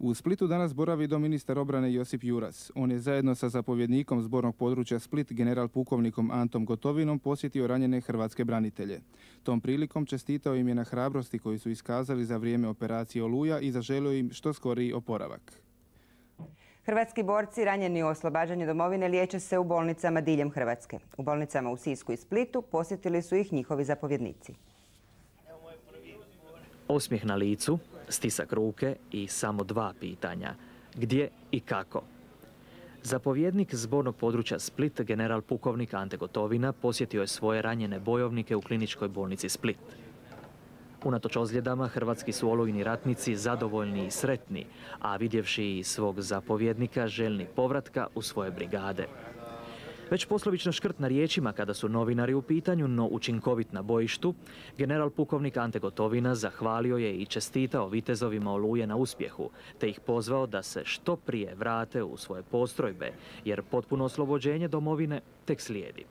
U Splitu danas boravi do ministar obrane Josip Juras. On je zajedno sa zapovjednikom zbornog područja Split, general pukovnikom Antom Gotovinom, posjetio ranjene hrvatske branitelje. Tom prilikom čestitao im je na hrabrosti koju su iskazali za vrijeme operacije Oluja i zaželio im što skoriji oporavak. Hrvatski borci ranjeni u oslobađanju domovine liječe se u bolnicama diljem Hrvatske. U bolnicama u Sisku i Splitu posjetili su ih njihovi zapovjednici. Osmijeh na licu, stisak ruke i samo dva pitanja. Gdje i kako? Zapovjednik zbornog područja Split, general pukovnik Ante Gotovina, posjetio je svoje ranjene bojovnike u kliničkoj bolnici Split. Unatoč ozljedama, hrvatski su olujni ratnici zadovoljni i sretni, a vidjevši i svog zapovjednika željni povratka u svoje brigade. Već poslovično škrt na riječima kada su novinari u pitanju, no učinkovit na bojištu, general pukovnik Ante Gotovina zahvalio je i čestitao vitezovima Oluje na uspjehu, te ih pozvao da se što prije vrate u svoje postrojbe, jer potpuno oslobođenje domovine tek slijedi.